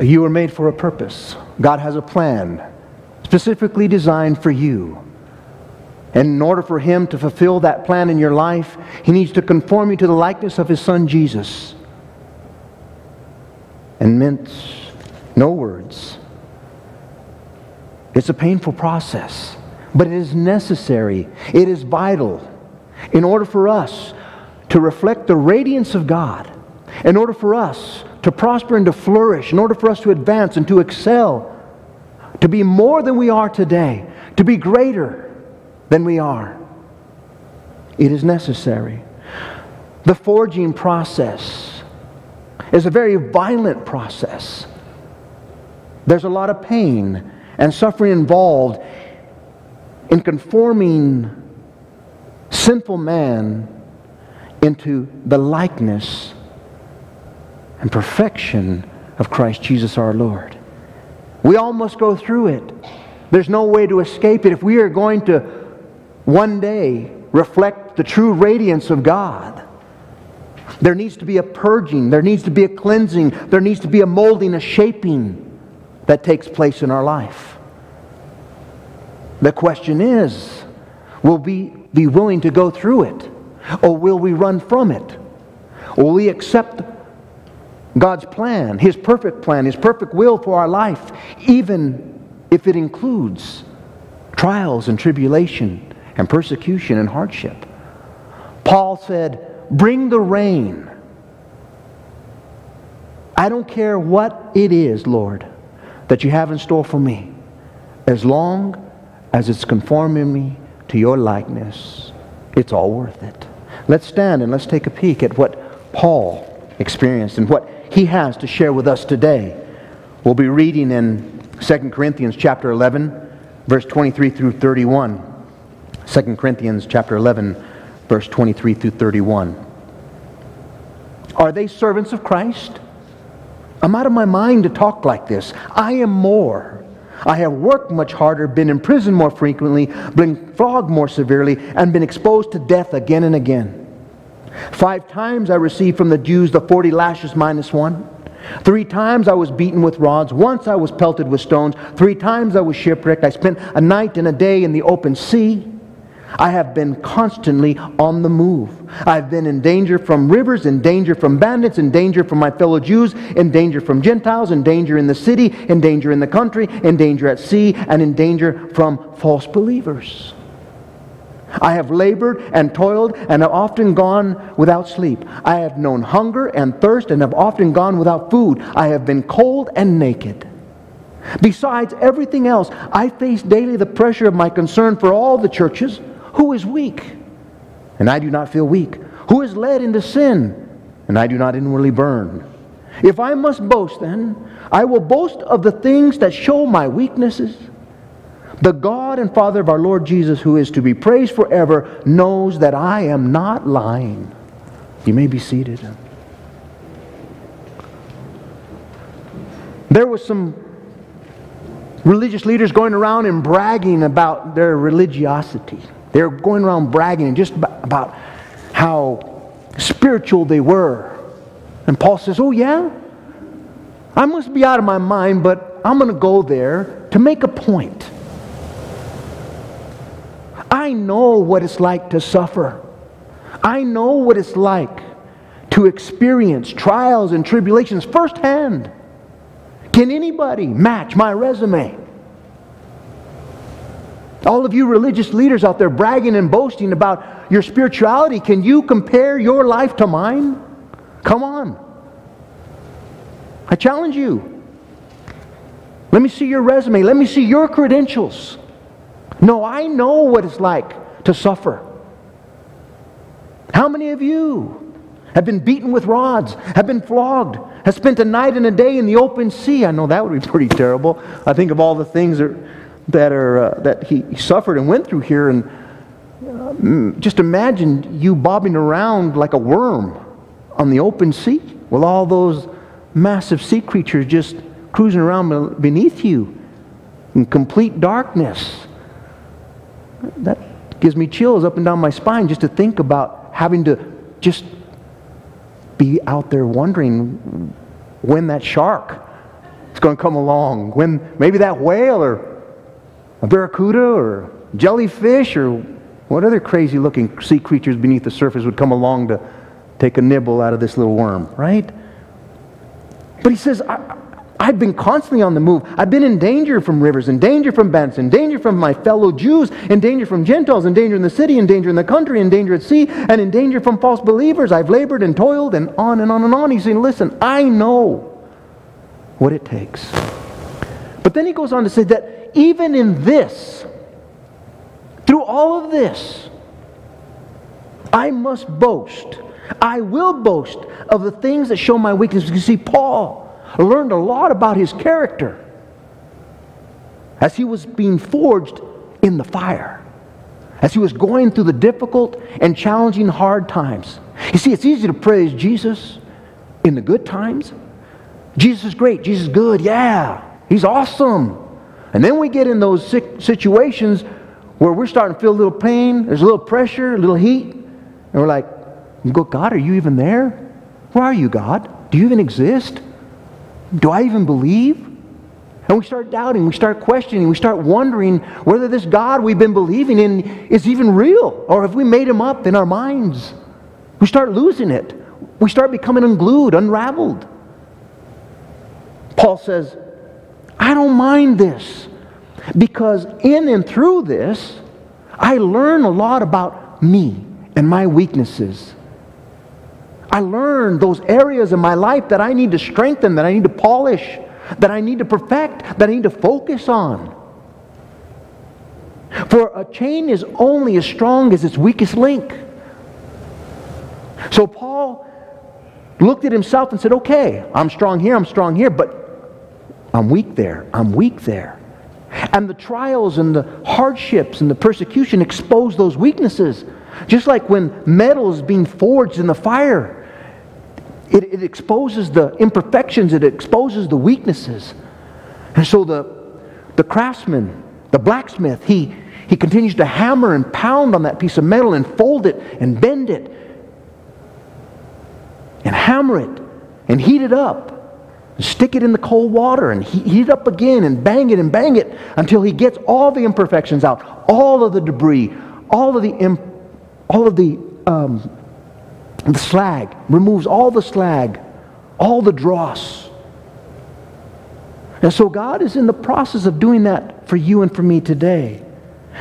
You were made for a purpose. God has a plan specifically designed for you. And in order for Him to fulfill that plan in your life, He needs to conform you to the likeness of His Son Jesus. And mince no words. It's a painful process, but it is necessary. It is vital in order for us to reflect the radiance of God, in order for us to prosper and to flourish, in order for us to advance and to excel, to be more than we are today, to be greater than we are. It is necessary. The forging process is a very violent process. There's a lot of pain and suffering involved in conforming sinful man into the likeness and perfection of Christ Jesus our Lord. We all must go through it. There's no way to escape it. If we are going to one day reflect the true radiance of God, there needs to be a purging, there needs to be a cleansing, there needs to be a molding, a shaping that takes place in our life. The question is will we be willing to go through it? Or will we run from it? Will we accept God's plan, His perfect plan, His perfect will for our life, even if it includes trials and tribulation and persecution and hardship? Paul said, Bring the rain. I don't care what it is, Lord, that you have in store for me, as long as it's conforming me to your likeness, it's all worth it. Let's stand and let's take a peek at what Paul experienced and what he has to share with us today. We'll be reading in 2 Corinthians chapter 11, verse 23 through 31. 2 Corinthians chapter 11, verse 23 through 31. Are they servants of Christ? I'm out of my mind to talk like this. I am more. I have worked much harder, been in prison more frequently, been flogged more severely, and been exposed to death again and again. Five times I received from the Jews the 40 lashes minus one. Three times I was beaten with rods. Once I was pelted with stones. Three times I was shipwrecked. I spent a night and a day in the open sea. I have been constantly on the move. I've been in danger from rivers, in danger from bandits, in danger from my fellow Jews, in danger from Gentiles, in danger in the city, in danger in the country, in danger at sea, and in danger from false believers. I have labored and toiled and have often gone without sleep. I have known hunger and thirst and have often gone without food. I have been cold and naked. Besides everything else, I face daily the pressure of my concern for all the churches. Who is weak? And I do not feel weak. Who is led into sin? And I do not inwardly burn. If I must boast, then, I will boast of the things that show my weaknesses. The God and Father of our Lord Jesus, who is to be praised forever, knows that I am not lying. You may be seated. There was some religious leaders going around and bragging about their religiosity. They were going around bragging just about how spiritual they were. And Paul says, Oh, yeah? I must be out of my mind, but I'm going to go there to make a point. I know what it's like to suffer. I know what it's like to experience trials and tribulations firsthand. Can anybody match my resume? All of you religious leaders out there bragging and boasting about your spirituality, can you compare your life to mine? Come on. I challenge you. Let me see your resume. Let me see your credentials. No, I know what it's like to suffer. How many of you have been beaten with rods, have been flogged, have spent a night and a day in the open sea? I know that would be pretty terrible. I think of all the things that, that, are, uh, that he suffered and went through here, and uh, just imagine you bobbing around like a worm on the open sea with all those massive sea creatures just cruising around beneath you in complete darkness that gives me chills up and down my spine just to think about having to just be out there wondering when that shark is going to come along. When maybe that whale or a barracuda or jellyfish or what other crazy looking sea creatures beneath the surface would come along to take a nibble out of this little worm, right? But he says, I, have been constantly on the move. I've been in danger from rivers, in danger from bandits, in danger from my fellow Jews, in danger from Gentiles, in danger in the city, in danger in the country, in danger at sea, and in danger from false believers. I've labored and toiled and on and on and on. He's saying, listen, I know what it takes. But then he goes on to say that even in this, through all of this, I must boast. I will boast of the things that show my weakness. You see, Paul learned a lot about his character as he was being forged in the fire, as he was going through the difficult and challenging hard times. You see, it's easy to praise Jesus in the good times. Jesus is great. Jesus is good. Yeah. He's awesome. And then we get in those situations where we're starting to feel a little pain, there's a little pressure, a little heat, and we're like, God, are you even there? Where are you, God? Do you even exist? Do I even believe? And we start doubting, we start questioning, we start wondering whether this God we've been believing in is even real, or have we made him up in our minds? We start losing it. We start becoming unglued, unraveled. Paul says, I don't mind this because in and through this, I learn a lot about me and my weaknesses. I learn those areas in my life that I need to strengthen, that I need to polish, that I need to perfect, that I need to focus on. For a chain is only as strong as its weakest link. So Paul looked at himself and said, Okay, I'm strong here, I'm strong here, but I'm weak there, I'm weak there. And the trials and the hardships and the persecution expose those weaknesses. Just like when metal is being forged in the fire, it, it exposes the imperfections, it exposes the weaknesses. And so the, the craftsman, the blacksmith, he, he continues to hammer and pound on that piece of metal and fold it and bend it and hammer it and heat it up. Stick it in the cold water and heat it up again and bang it and bang it until he gets all the imperfections out, all of the debris, all of the, all of the um, the slag, removes all the slag, all the dross. And so God is in the process of doing that for you and for me today.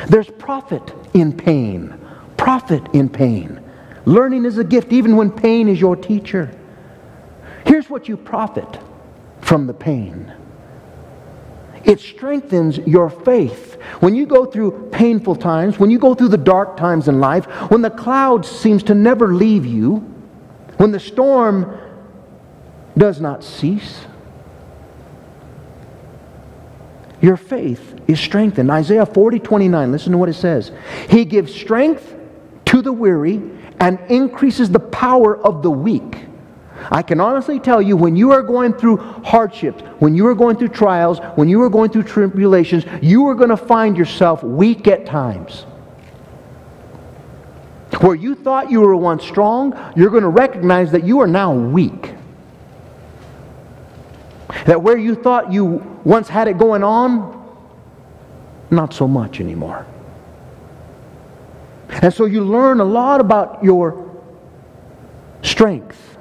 There's profit in pain. Profit in pain. Learning is a gift, even when pain is your teacher. Here's what you profit from the pain it strengthens your faith. When you go through painful times, when you go through the dark times in life, when the cloud seems to never leave you, when the storm does not cease, your faith is strengthened. Isaiah 40, 29, listen to what it says. He gives strength to the weary and increases the power of the weak. I can honestly tell you when you are going through hardships, when you are going through trials, when you are going through tribulations, you are going to find yourself weak at times. Where you thought you were once strong, you're going to recognize that you are now weak. That where you thought you once had it going on, not so much anymore. And so you learn a lot about your strength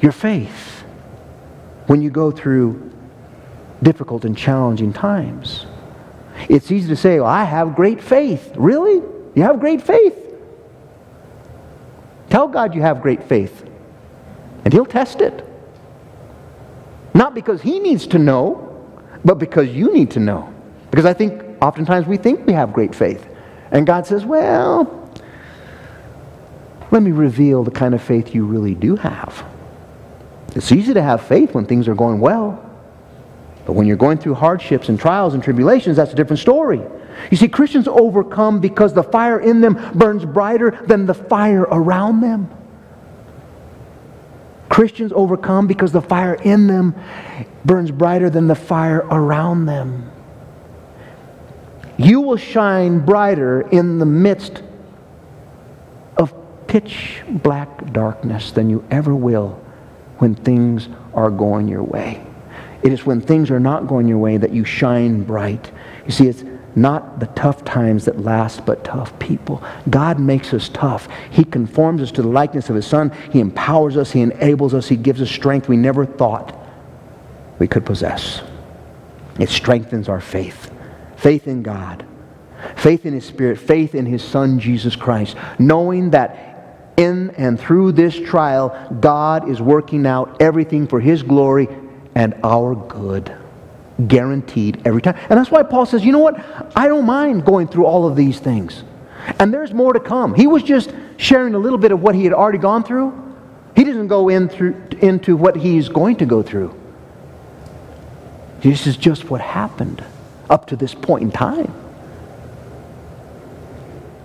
your faith when you go through difficult and challenging times. It's easy to say, well, I have great faith. Really? You have great faith? Tell God you have great faith, and He'll test it. Not because He needs to know, but because you need to know. Because I think oftentimes we think we have great faith. And God says, well, let me reveal the kind of faith you really do have. It's easy to have faith when things are going well. But when you're going through hardships and trials and tribulations, that's a different story. You see, Christians overcome because the fire in them burns brighter than the fire around them. Christians overcome because the fire in them burns brighter than the fire around them. You will shine brighter in the midst of pitch black darkness than you ever will when things are going your way. It is when things are not going your way that you shine bright. You see, it's not the tough times that last, but tough people. God makes us tough. He conforms us to the likeness of His Son. He empowers us. He enables us. He gives us strength we never thought we could possess. It strengthens our faith. Faith in God. Faith in His Spirit. Faith in His Son, Jesus Christ. Knowing that in and through this trial, God is working out everything for His glory and our good. Guaranteed every time. And that's why Paul says, you know what? I don't mind going through all of these things. And there's more to come. He was just sharing a little bit of what he had already gone through. He doesn't go in through, into what he's going to go through. This is just what happened up to this point in time.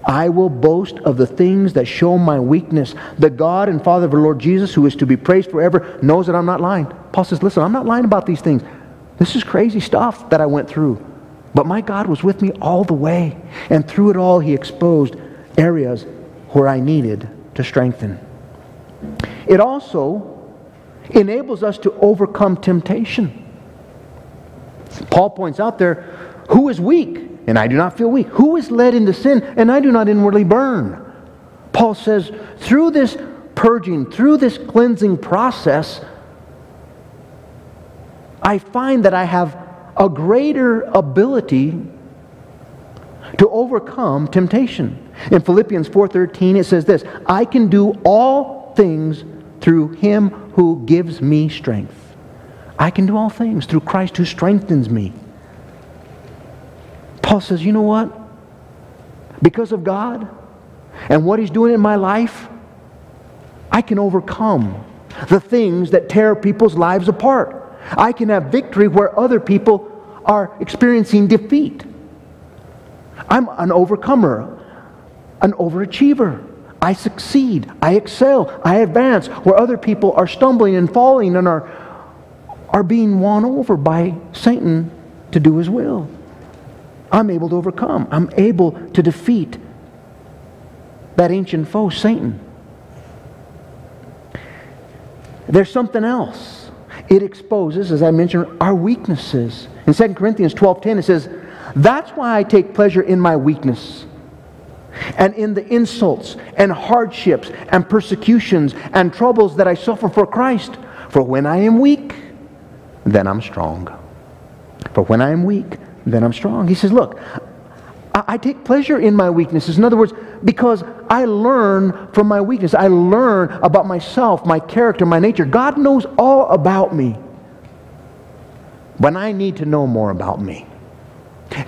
I will boast of the things that show my weakness. The God and Father of our Lord Jesus, who is to be praised forever, knows that I'm not lying. Paul says, Listen, I'm not lying about these things. This is crazy stuff that I went through. But my God was with me all the way. And through it all, He exposed areas where I needed to strengthen. It also enables us to overcome temptation. Paul points out there, who is weak? And I do not feel weak. Who is led into sin? And I do not inwardly burn. Paul says, through this purging, through this cleansing process, I find that I have a greater ability to overcome temptation. In Philippians 4:13 it says this, I can do all things through him who gives me strength. I can do all things through Christ who strengthens me. Paul says, you know what? Because of God and what he's doing in my life, I can overcome the things that tear people's lives apart. I can have victory where other people are experiencing defeat. I'm an overcomer, an overachiever. I succeed. I excel. I advance where other people are stumbling and falling and are, are being won over by Satan to do his will. I'm able to overcome. I'm able to defeat that ancient foe, Satan. There's something else it exposes, as I mentioned, our weaknesses. In 2 Corinthians 12.10 it says, That's why I take pleasure in my weakness and in the insults and hardships and persecutions and troubles that I suffer for Christ. For when I am weak, then I'm strong. For when I am weak, then I'm strong. He says, Look, I, take pleasure in my weaknesses. In other words, because I learn from my weakness. I learn about myself, my character, my nature. God knows all about me. But I need to know more about me.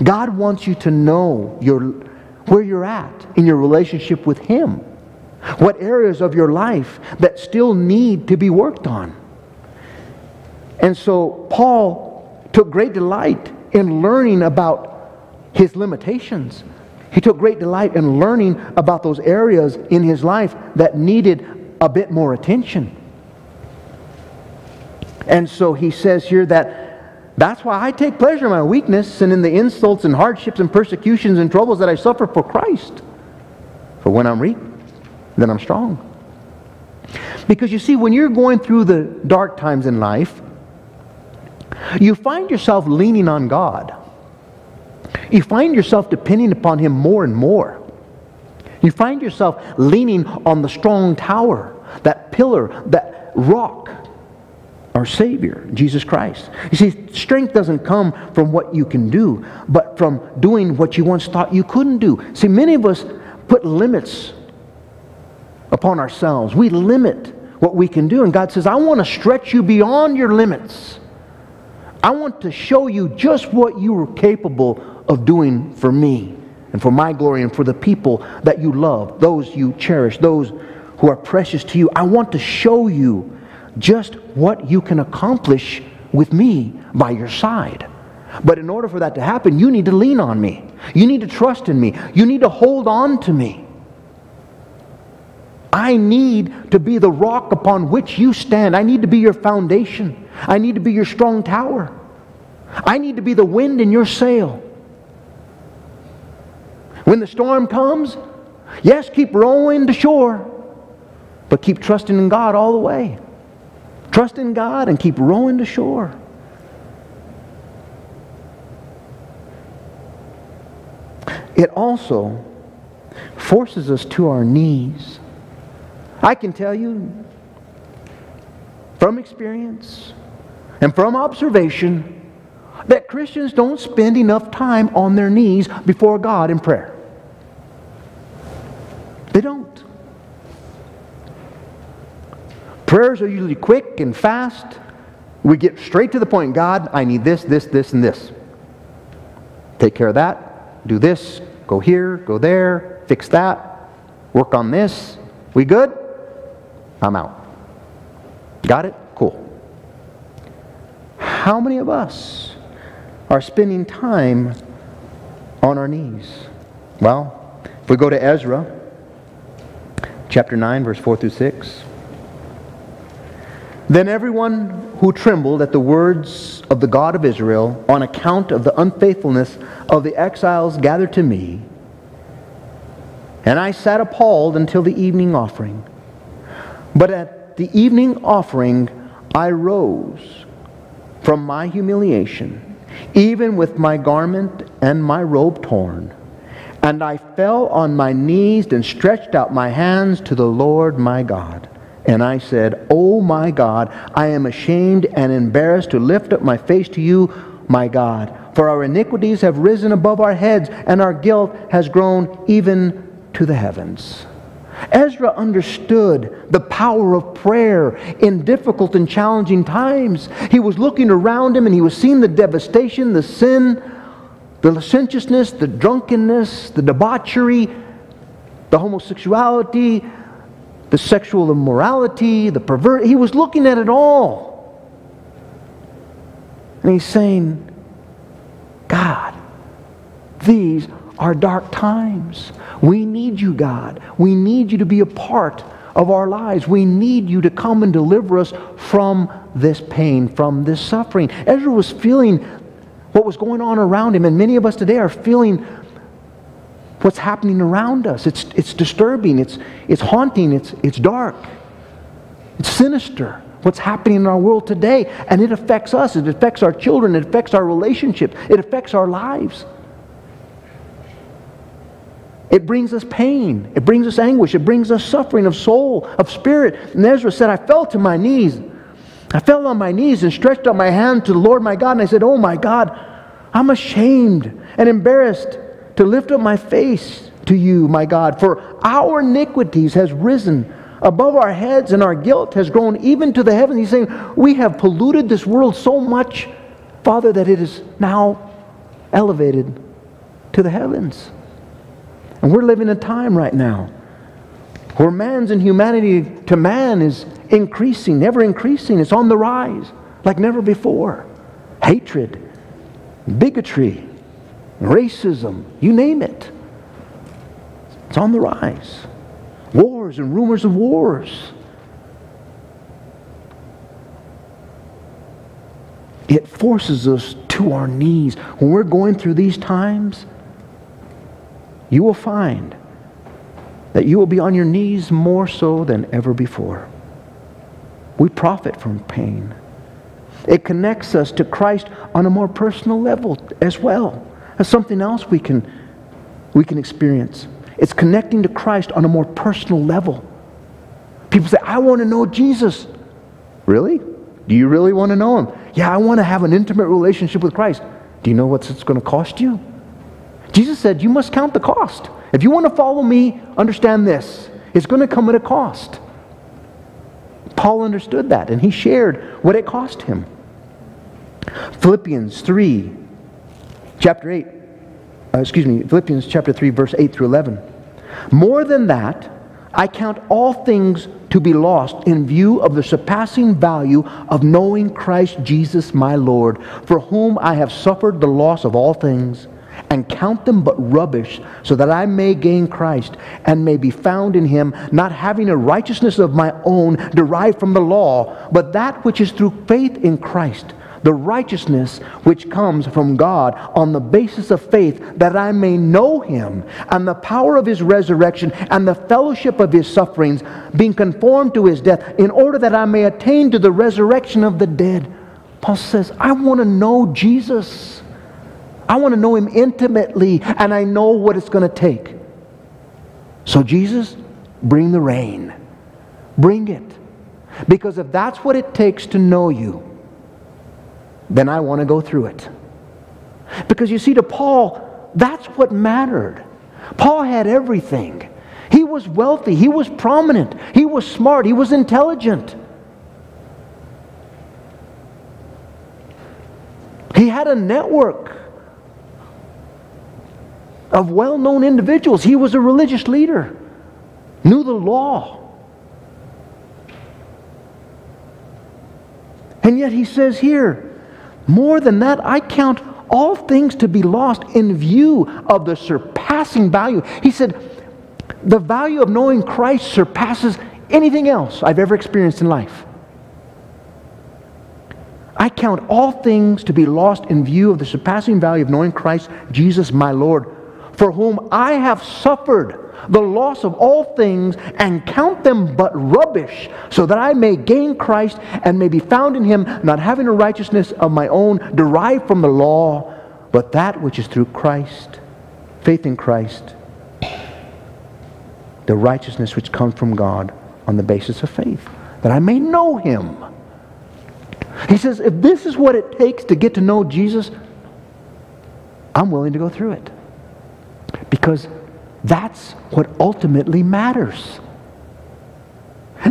God wants you to know your, where you're at in your relationship with Him. What areas of your life that still need to be worked on. And so Paul took great delight in learning about his limitations. He took great delight in learning about those areas in his life that needed a bit more attention. And so he says here that that's why I take pleasure in my weakness and in the insults and hardships and persecutions and troubles that I suffer for Christ. For when I'm weak, then I'm strong. Because you see, when you're going through the dark times in life, you find yourself leaning on God. You find yourself depending upon Him more and more. You find yourself leaning on the strong tower, that pillar, that rock, our Savior, Jesus Christ. You see, strength doesn't come from what you can do, but from doing what you once thought you couldn't do. See, many of us put limits upon ourselves. We limit what we can do, and God says, I want to stretch you beyond your limits. I want to show you just what you are capable of doing for me and for my glory and for the people that you love, those you cherish, those who are precious to you. I want to show you just what you can accomplish with me by your side. But in order for that to happen, you need to lean on me. You need to trust in me. You need to hold on to me. I need to be the rock upon which you stand. I need to be your foundation. I need to be your strong tower. I need to be the wind in your sail. When the storm comes, yes, keep rowing to shore, but keep trusting in God all the way. Trust in God and keep rowing to shore. It also forces us to our knees. I can tell you from experience and from observation that Christians don't spend enough time on their knees before God in prayer. They don't. Prayers are usually quick and fast. We get straight to the point God, I need this, this, this, and this. Take care of that. Do this. Go here. Go there. Fix that. Work on this. We good? I'm out. Got it? Cool. How many of us are spending time on our knees? Well, if we go to Ezra, chapter 9, verse 4 through 6. Then everyone who trembled at the words of the God of Israel on account of the unfaithfulness of the exiles gathered to me, and I sat appalled until the evening offering. But at the evening offering I rose from my humiliation, even with my garment and my robe torn. And I fell on my knees and stretched out my hands to the Lord my God. And I said, Oh my God, I am ashamed and embarrassed to lift up my face to you, my God. For our iniquities have risen above our heads, and our guilt has grown even to the heavens. Ezra understood the power of prayer in difficult and challenging times. He was looking around him and he was seeing the devastation, the sin, the licentiousness, the drunkenness, the debauchery, the homosexuality, the sexual immorality, the pervert. He was looking at it all. And he's saying, God, these are dark times. We need you, God. We need you to be a part of our lives. We need you to come and deliver us from this pain, from this suffering. Ezra was feeling what was going on around him, and many of us today are feeling what's happening around us. It's, it's disturbing, it's, it's haunting, it's, it's dark, it's sinister. What's happening in our world today, and it affects us, it affects our children, it affects our relationships, it affects our lives. It brings us pain. It brings us anguish. It brings us suffering of soul, of spirit. And Ezra said, I fell to my knees. I fell on my knees and stretched out my hand to the Lord my God. And I said, Oh my God, I'm ashamed and embarrassed to lift up my face to you, my God, for our iniquities has risen above our heads and our guilt has grown even to the heavens. He's saying, We have polluted this world so much, Father, that it is now elevated to the heavens. And we're living a time right now where man's inhumanity to man is increasing, ever increasing. It's on the rise like never before. Hatred, bigotry, racism, you name it. It's on the rise. Wars and rumors of wars. It forces us to our knees. When we're going through these times, you will find that you will be on your knees more so than ever before. We profit from pain. It connects us to Christ on a more personal level as well. That's something else we can, we can experience. It's connecting to Christ on a more personal level. People say, I want to know Jesus. Really? Do you really want to know him? Yeah, I want to have an intimate relationship with Christ. Do you know what it's going to cost you? Jesus said, You must count the cost. If you want to follow me, understand this it's going to come at a cost. Paul understood that, and he shared what it cost him. Philippians 3, chapter 8, uh, excuse me, Philippians chapter 3, verse 8 through 11. More than that, I count all things to be lost in view of the surpassing value of knowing Christ Jesus my Lord, for whom I have suffered the loss of all things and count them but rubbish, so that I may gain Christ and may be found in him, not having a righteousness of my own derived from the law, but that which is through faith in Christ, the righteousness which comes from God on the basis of faith, that I may know him and the power of his resurrection and the fellowship of his sufferings, being conformed to his death, in order that I may attain to the resurrection of the dead. Paul says, I want to know Jesus. I want to know him intimately, and I know what it's going to take. So, Jesus, bring the rain. Bring it. Because if that's what it takes to know you, then I want to go through it. Because you see, to Paul, that's what mattered. Paul had everything. He was wealthy, he was prominent, he was smart, he was intelligent. He had a network of well known individuals. He was a religious leader, knew the law. And yet he says here, more than that, I count all things to be lost in view of the surpassing value. He said, the value of knowing Christ surpasses anything else I've ever experienced in life. I count all things to be lost in view of the surpassing value of knowing Christ Jesus my Lord, for whom I have suffered the loss of all things and count them but rubbish, so that I may gain Christ and may be found in him, not having a righteousness of my own derived from the law, but that which is through Christ, faith in Christ, the righteousness which comes from God on the basis of faith, that I may know him. He says, if this is what it takes to get to know Jesus, I'm willing to go through it. Because that's what ultimately matters.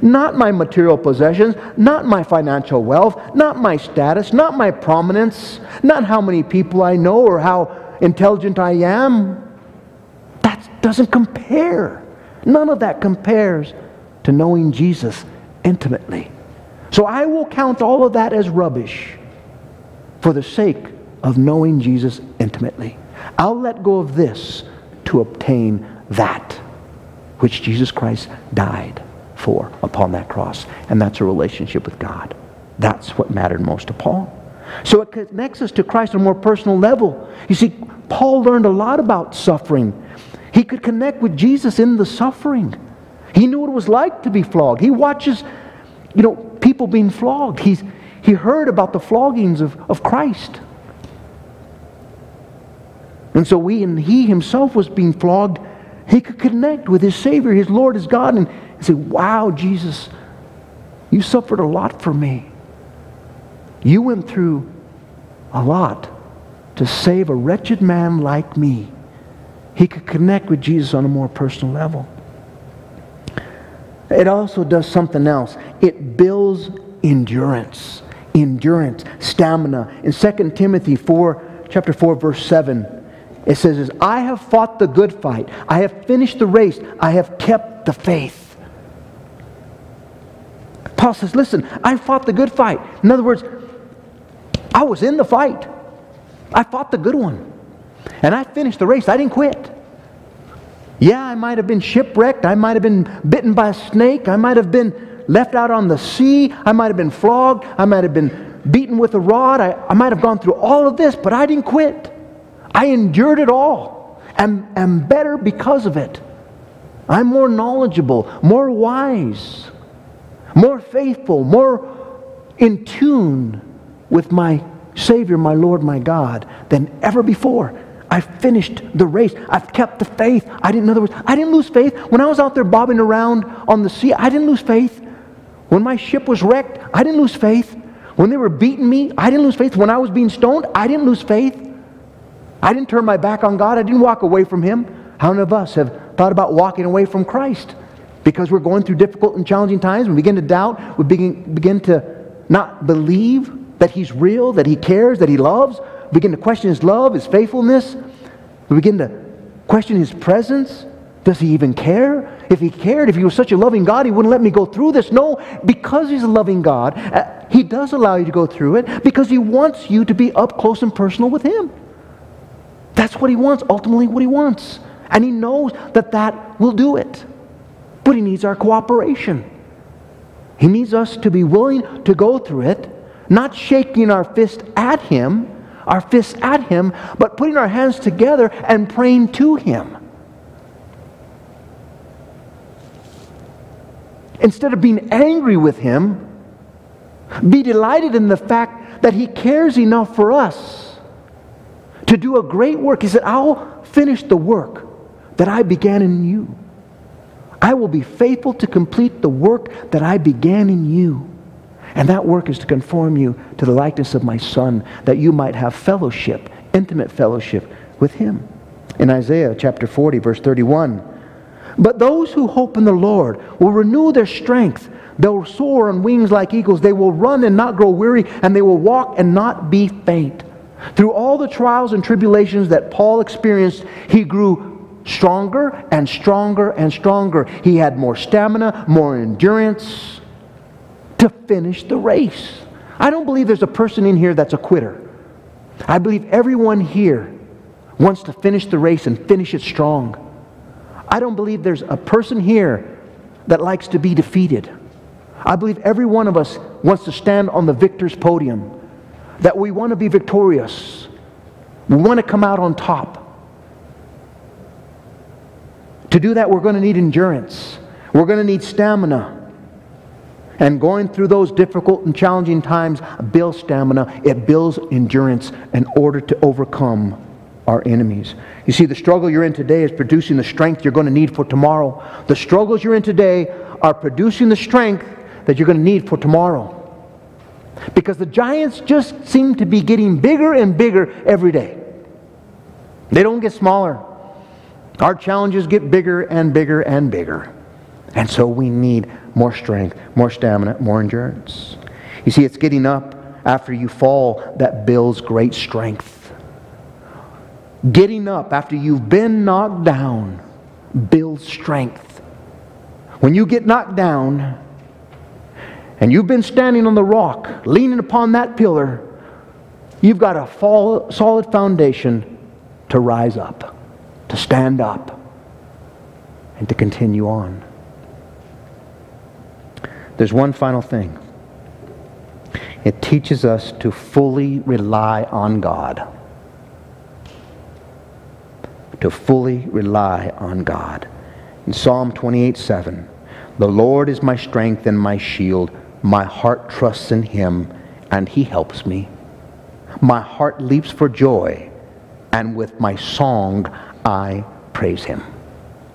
Not my material possessions, not my financial wealth, not my status, not my prominence, not how many people I know or how intelligent I am. That doesn't compare. None of that compares to knowing Jesus intimately. So I will count all of that as rubbish for the sake of knowing Jesus intimately. I'll let go of this to obtain that which Jesus Christ died for upon that cross. And that's a relationship with God. That's what mattered most to Paul. So it connects us to Christ on a more personal level. You see, Paul learned a lot about suffering. He could connect with Jesus in the suffering. He knew what it was like to be flogged. He watches, you know, people being flogged. He's, he heard about the floggings of, of Christ. And so we and he himself was being flogged. He could connect with his Savior, his Lord, his God, and say, Wow, Jesus, you suffered a lot for me. You went through a lot to save a wretched man like me. He could connect with Jesus on a more personal level. It also does something else. It builds endurance, endurance, stamina. In 2 Timothy 4, chapter 4, verse 7, it says, I have fought the good fight. I have finished the race. I have kept the faith. Paul says, listen, I fought the good fight. In other words, I was in the fight. I fought the good one. And I finished the race. I didn't quit. Yeah, I might have been shipwrecked. I might have been bitten by a snake. I might have been left out on the sea. I might have been flogged. I might have been beaten with a rod. I, I might have gone through all of this, but I didn't quit. I endured it all and am better because of it. I'm more knowledgeable, more wise, more faithful, more in tune with my Savior, my Lord, my God than ever before. I finished the race. I've kept the faith. I didn't, in other words, I didn't lose faith. When I was out there bobbing around on the sea, I didn't lose faith. When my ship was wrecked, I didn't lose faith. When they were beating me, I didn't lose faith. When I was being stoned, I didn't lose faith. I didn't turn my back on God. I didn't walk away from Him. How many of us have thought about walking away from Christ? Because we're going through difficult and challenging times. We begin to doubt. We begin, begin to not believe that He's real, that He cares, that He loves. We begin to question His love, His faithfulness. We begin to question His presence. Does He even care? If He cared, if He was such a loving God, He wouldn't let me go through this. No, because He's a loving God, uh, He does allow you to go through it because He wants you to be up close and personal with Him. That's what he wants, ultimately, what he wants. And he knows that that will do it. But he needs our cooperation. He needs us to be willing to go through it, not shaking our fist at him, our fists at him, but putting our hands together and praying to him. Instead of being angry with him, be delighted in the fact that he cares enough for us to do a great work. He said, I'll finish the work that I began in you. I will be faithful to complete the work that I began in you. And that work is to conform you to the likeness of my Son, that you might have fellowship, intimate fellowship with him. In Isaiah chapter 40, verse 31, but those who hope in the Lord will renew their strength. They'll soar on wings like eagles. They will run and not grow weary, and they will walk and not be faint. Through all the trials and tribulations that Paul experienced, he grew stronger and stronger and stronger. He had more stamina, more endurance to finish the race. I don't believe there's a person in here that's a quitter. I believe everyone here wants to finish the race and finish it strong. I don't believe there's a person here that likes to be defeated. I believe every one of us wants to stand on the victor's podium, that we want to be victorious. We want to come out on top. To do that, we're going to need endurance. We're going to need stamina. And going through those difficult and challenging times builds stamina, it builds endurance in order to overcome our enemies. You see, the struggle you're in today is producing the strength you're going to need for tomorrow. The struggles you're in today are producing the strength that you're going to need for tomorrow. Because the giants just seem to be getting bigger and bigger every day. They don't get smaller. Our challenges get bigger and bigger and bigger. And so we need more strength, more stamina, more endurance. You see, it's getting up after you fall that builds great strength. Getting up after you've been knocked down builds strength. When you get knocked down and you've been standing on the rock, leaning upon that pillar, you've got a fall, solid foundation to rise up, to stand up, and to continue on. There's one final thing. It teaches us to fully rely on God to fully rely on God. In Psalm 28 7, the Lord is my strength and my shield. My heart trusts in him, and he helps me. My heart leaps for joy, and with my song I praise him.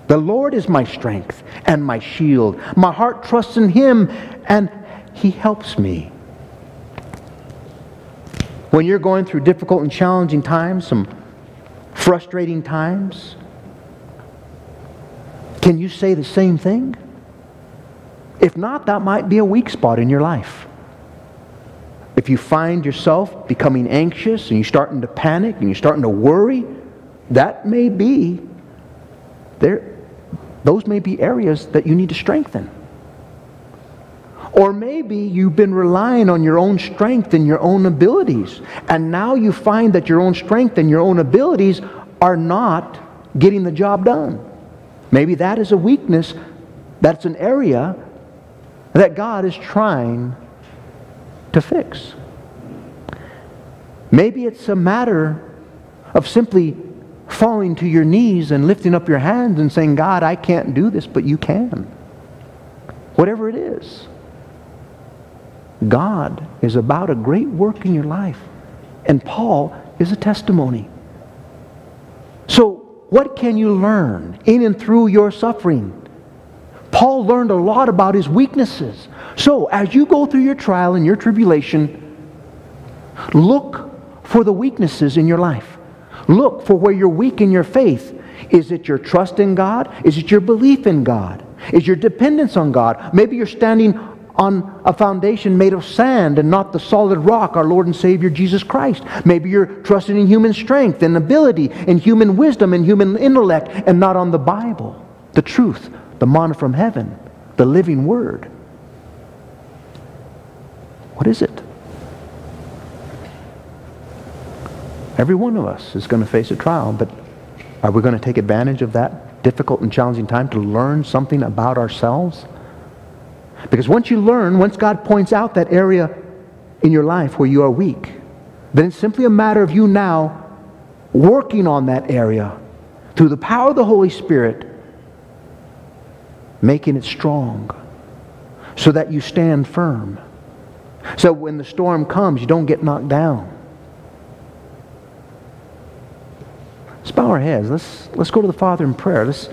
The Lord is my strength and my shield. My heart trusts in him, and he helps me. When you're going through difficult and challenging times, some frustrating times? Can you say the same thing? If not, that might be a weak spot in your life. If you find yourself becoming anxious and you're starting to panic and you're starting to worry, that may be there those may be areas that you need to strengthen. Or maybe you've been relying on your own strength and your own abilities. And now you find that your own strength and your own abilities are not getting the job done. Maybe that is a weakness. That's an area that God is trying to fix. Maybe it's a matter of simply falling to your knees and lifting up your hands and saying, God, I can't do this, but you can. Whatever it is. God is about a great work in your life. And Paul is a testimony. So, what can you learn in and through your suffering? Paul learned a lot about his weaknesses. So, as you go through your trial and your tribulation, look for the weaknesses in your life. Look for where you're weak in your faith. Is it your trust in God? Is it your belief in God? Is your dependence on God? Maybe you're standing on a foundation made of sand and not the solid rock, our Lord and Savior Jesus Christ. Maybe you're trusting in human strength and ability and human wisdom and human intellect and not on the Bible, the truth, the manna from heaven, the living word. What is it? Every one of us is going to face a trial, but are we going to take advantage of that difficult and challenging time to learn something about ourselves? Because once you learn, once God points out that area in your life where you are weak, then it's simply a matter of you now working on that area through the power of the Holy Spirit, making it strong so that you stand firm. So when the storm comes, you don't get knocked down. Let's bow our heads. Let's, let's go to the Father in prayer. Let's